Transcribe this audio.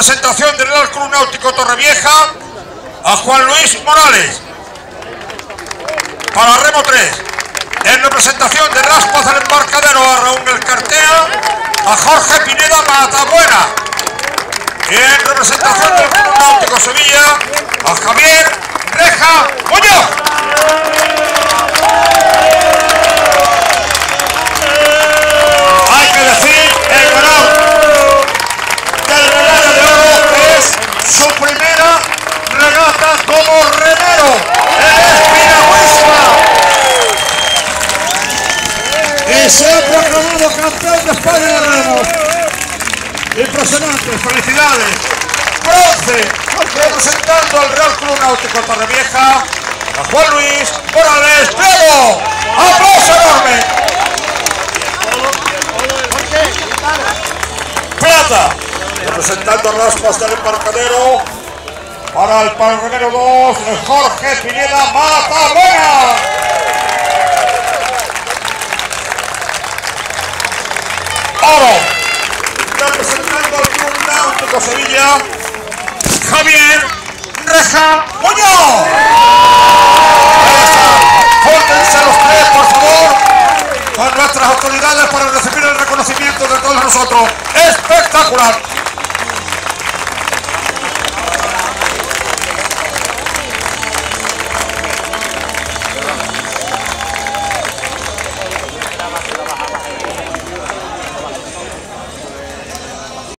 En representación del Real Club Náutico Torrevieja, a Juan Luis Morales. Para Remo 3. En representación de Raspas del Embarcadero, a Raúl El Cartea, a Jorge Pineda Matabuena. Y en representación del Club Náutico Sevilla, a Se ha proclamado campeón de España de remos. Impresionante. Felicidades. Bronce, representando al Real Club Náutico Torrevieja, a Juan Luis Morales Priego. ¡Aplauso enorme! Plata, representando a Raspas del Embarcadero, para el Palomero 2, Jorge Pineda Matabuena. Oro. Representando al Club Náutico Sevilla, Javier Reja Muñoz. Fórtense los tres, por favor, con nuestras autoridades para recibir el reconocimiento de todos nosotros. Espectacular.